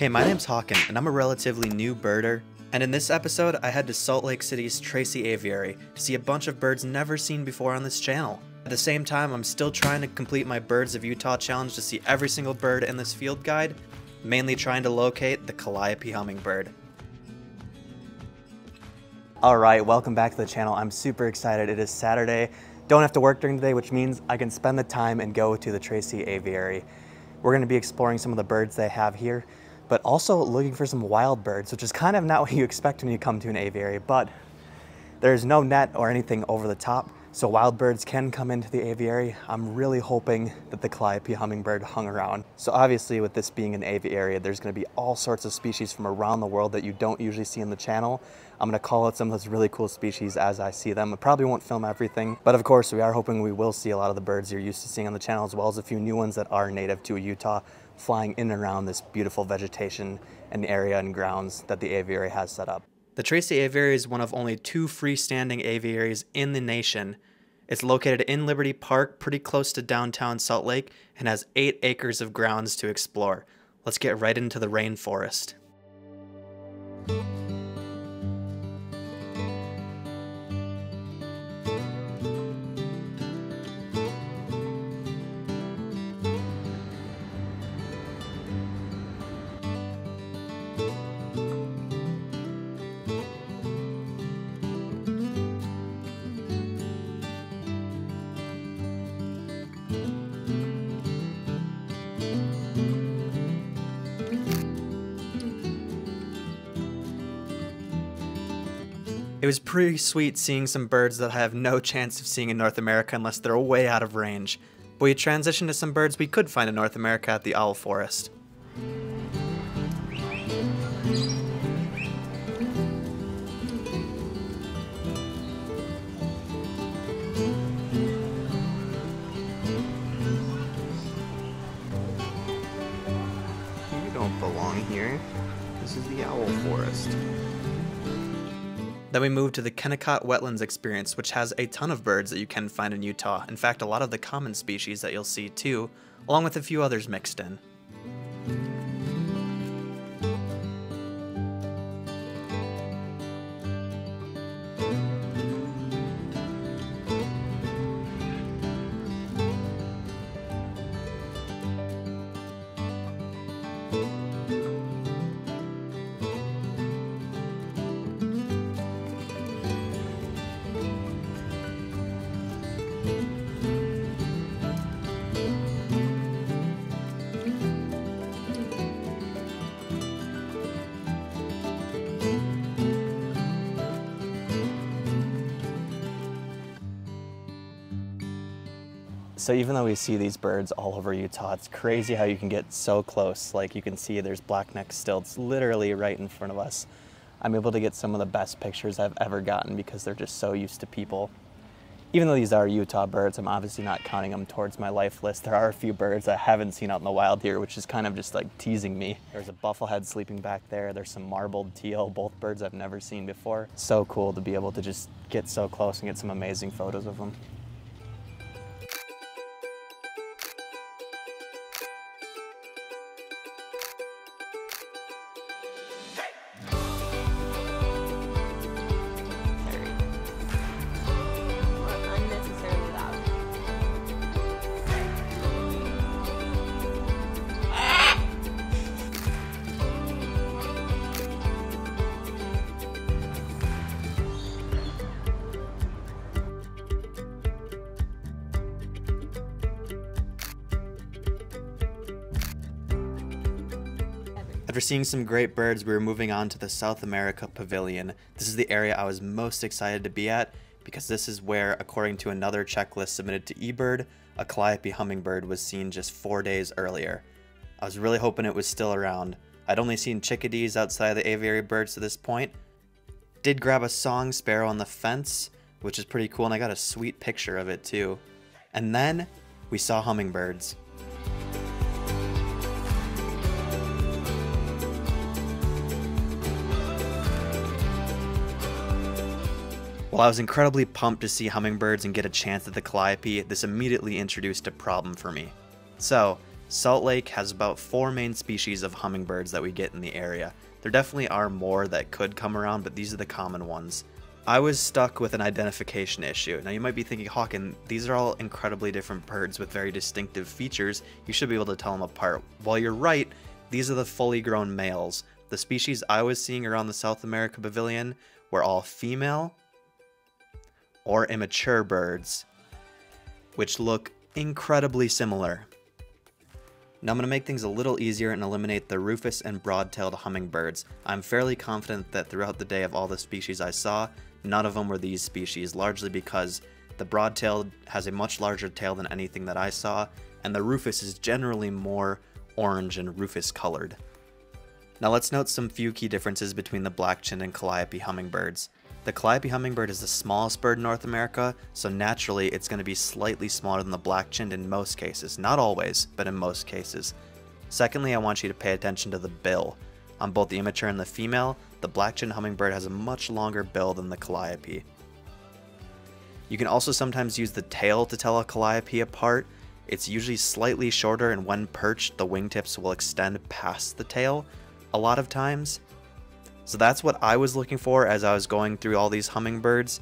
Hey, my name's Hawkin, and I'm a relatively new birder. And in this episode, I head to Salt Lake City's Tracy Aviary to see a bunch of birds never seen before on this channel. At the same time, I'm still trying to complete my Birds of Utah challenge to see every single bird in this field guide, mainly trying to locate the Calliope hummingbird. Alright, welcome back to the channel. I'm super excited. It is Saturday. Don't have to work during the day, which means I can spend the time and go to the Tracy Aviary. We're going to be exploring some of the birds they have here, but also looking for some wild birds, which is kind of not what you expect when you come to an aviary, but there's no net or anything over the top, so wild birds can come into the aviary. I'm really hoping that the Calliope hummingbird hung around. So obviously with this being an aviary, there's gonna be all sorts of species from around the world that you don't usually see in the channel. I'm gonna call out some of those really cool species as I see them. I probably won't film everything, but of course we are hoping we will see a lot of the birds you're used to seeing on the channel, as well as a few new ones that are native to Utah, flying in and around this beautiful vegetation and area and grounds that the aviary has set up. The Tracy Aviary is one of only two freestanding aviaries in the nation. It's located in Liberty Park, pretty close to downtown Salt Lake, and has eight acres of grounds to explore. Let's get right into the rainforest. It was pretty sweet seeing some birds that I have no chance of seeing in North America unless they're way out of range. But we transitioned to some birds we could find in North America at the Owl Forest. You don't belong here. This is the Owl Forest. Then we move to the Kennecott Wetlands experience, which has a ton of birds that you can find in Utah. In fact, a lot of the common species that you'll see too, along with a few others mixed in. So even though we see these birds all over Utah, it's crazy how you can get so close. Like you can see there's blackneck stilts literally right in front of us. I'm able to get some of the best pictures I've ever gotten because they're just so used to people. Even though these are Utah birds, I'm obviously not counting them towards my life list. There are a few birds I haven't seen out in the wild here, which is kind of just like teasing me. There's a bufflehead sleeping back there. There's some marbled teal, both birds I've never seen before. So cool to be able to just get so close and get some amazing photos of them. After seeing some great birds, we were moving on to the South America Pavilion. This is the area I was most excited to be at because this is where, according to another checklist submitted to eBird, a Calliope hummingbird was seen just four days earlier. I was really hoping it was still around. I'd only seen chickadees outside of the aviary birds to this point. Did grab a song sparrow on the fence, which is pretty cool, and I got a sweet picture of it too. And then we saw hummingbirds. While I was incredibly pumped to see hummingbirds and get a chance at the Calliope, this immediately introduced a problem for me. So, Salt Lake has about four main species of hummingbirds that we get in the area. There definitely are more that could come around, but these are the common ones. I was stuck with an identification issue. Now you might be thinking, Hawkin, these are all incredibly different birds with very distinctive features. You should be able to tell them apart. While you're right. These are the fully grown males. The species I was seeing around the South America Pavilion were all female or immature birds, which look incredibly similar. Now I'm going to make things a little easier and eliminate the rufous and broad-tailed hummingbirds. I'm fairly confident that throughout the day of all the species I saw, none of them were these species, largely because the broad-tailed has a much larger tail than anything that I saw, and the rufous is generally more orange and rufous colored. Now let's note some few key differences between the black-chinned and calliope hummingbirds. The calliope hummingbird is the smallest bird in North America, so naturally it's going to be slightly smaller than the black-chinned in most cases. Not always, but in most cases. Secondly, I want you to pay attention to the bill. On both the immature and the female, the black-chinned hummingbird has a much longer bill than the calliope. You can also sometimes use the tail to tell a calliope apart. It's usually slightly shorter and when perched, the wingtips will extend past the tail a lot of times. So that's what I was looking for as I was going through all these hummingbirds.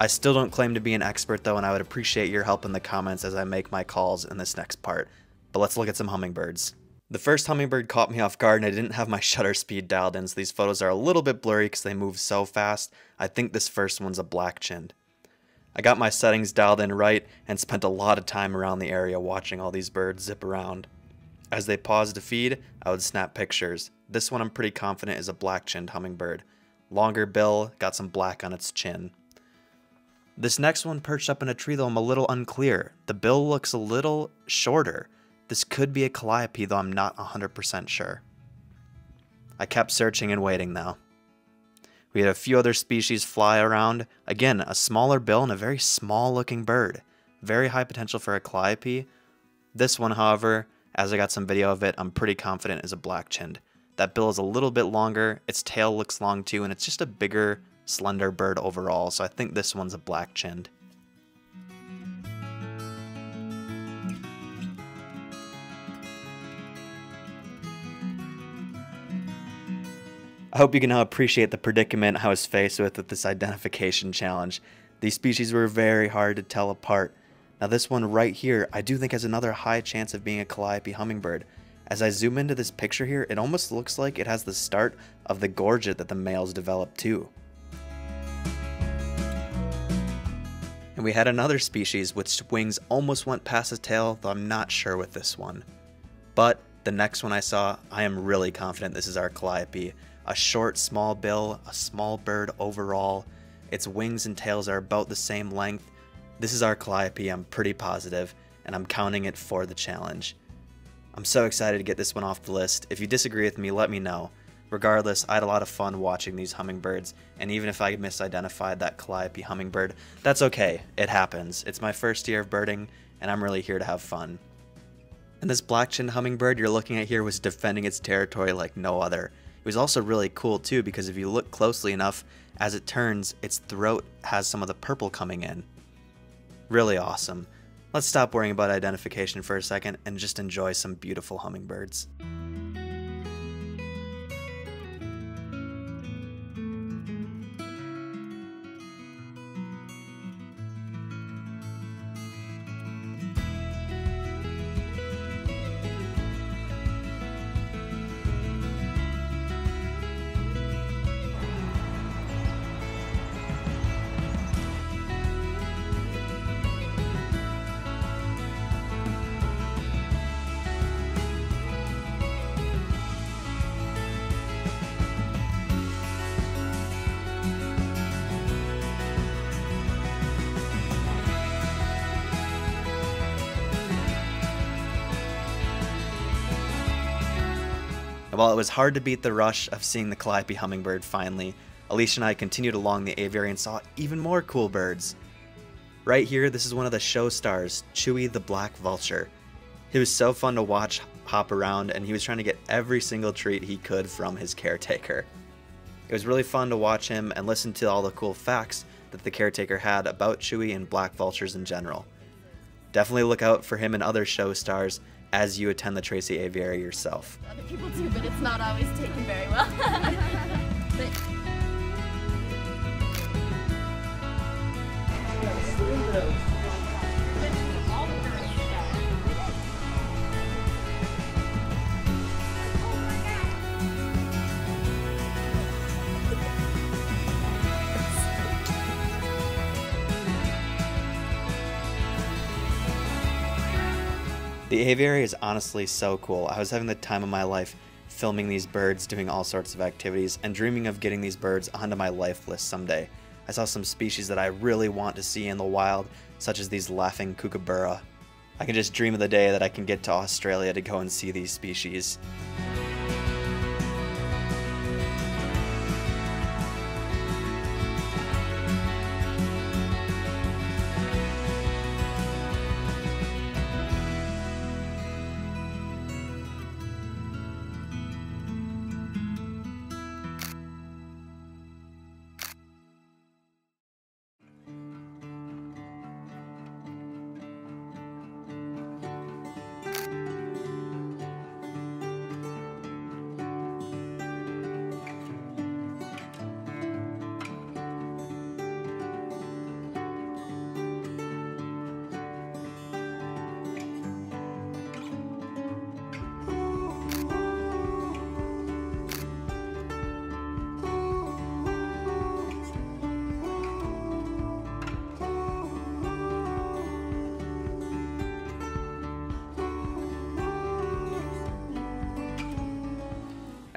I still don't claim to be an expert though, and I would appreciate your help in the comments as I make my calls in this next part. But let's look at some hummingbirds. The first hummingbird caught me off guard and I didn't have my shutter speed dialed in, so these photos are a little bit blurry because they move so fast. I think this first one's a black-chinned. I got my settings dialed in right and spent a lot of time around the area watching all these birds zip around. As they paused to feed, I would snap pictures. This one I'm pretty confident is a black-chinned hummingbird. Longer bill, got some black on its chin. This next one perched up in a tree though I'm a little unclear. The bill looks a little shorter. This could be a calliope though I'm not 100% sure. I kept searching and waiting though. We had a few other species fly around. Again, a smaller bill and a very small looking bird. Very high potential for a calliope. This one, however, as I got some video of it, I'm pretty confident is a black-chinned. That bill is a little bit longer, its tail looks long too, and it's just a bigger, slender bird overall, so I think this one's a black-chinned. I hope you can now appreciate the predicament I was faced with with this identification challenge. These species were very hard to tell apart, now this one right here, I do think has another high chance of being a calliope hummingbird. As I zoom into this picture here, it almost looks like it has the start of the gorget that the males develop too. And we had another species which wings almost went past the tail, though I'm not sure with this one. But the next one I saw, I am really confident this is our calliope. A short, small bill, a small bird overall. Its wings and tails are about the same length, this is our Calliope, I'm pretty positive, and I'm counting it for the challenge. I'm so excited to get this one off the list. If you disagree with me, let me know. Regardless, I had a lot of fun watching these hummingbirds, and even if I misidentified that Calliope hummingbird, that's okay. It happens. It's my first year of birding, and I'm really here to have fun. And this black-chinned hummingbird you're looking at here was defending its territory like no other. It was also really cool too because if you look closely enough, as it turns, its throat has some of the purple coming in. Really awesome. Let's stop worrying about identification for a second and just enjoy some beautiful hummingbirds. While it was hard to beat the rush of seeing the Calliope hummingbird finally, Alicia and I continued along the aviary and saw even more cool birds. Right here, this is one of the show stars, Chewy the Black Vulture. He was so fun to watch hop around, and he was trying to get every single treat he could from his caretaker. It was really fun to watch him and listen to all the cool facts that the caretaker had about Chewy and black vultures in general. Definitely look out for him and other show stars, as you attend the Tracy Aviary yourself. Other people do, but it's not always taken very well. but The aviary is honestly so cool. I was having the time of my life filming these birds, doing all sorts of activities, and dreaming of getting these birds onto my life list someday. I saw some species that I really want to see in the wild, such as these laughing kookaburra. I can just dream of the day that I can get to Australia to go and see these species.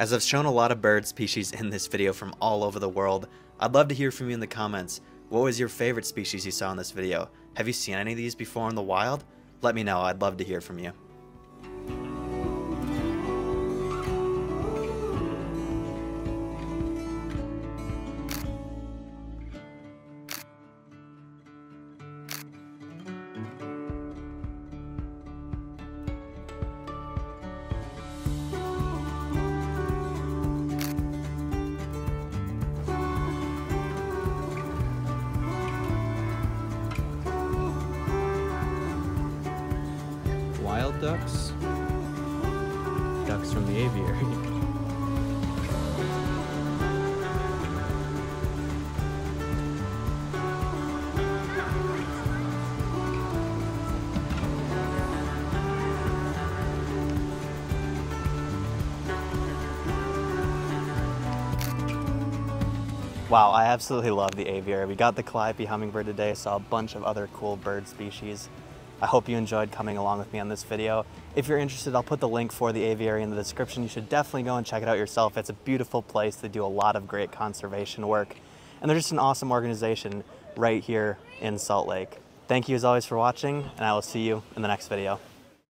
As I've shown a lot of bird species in this video from all over the world, I'd love to hear from you in the comments. What was your favorite species you saw in this video? Have you seen any of these before in the wild? Let me know, I'd love to hear from you. Ducks, ducks from the aviary. Wow, I absolutely love the aviary. We got the calliope hummingbird today, saw a bunch of other cool bird species. I hope you enjoyed coming along with me on this video. If you're interested, I'll put the link for the aviary in the description. You should definitely go and check it out yourself. It's a beautiful place. They do a lot of great conservation work. And they're just an awesome organization right here in Salt Lake. Thank you as always for watching, and I will see you in the next video.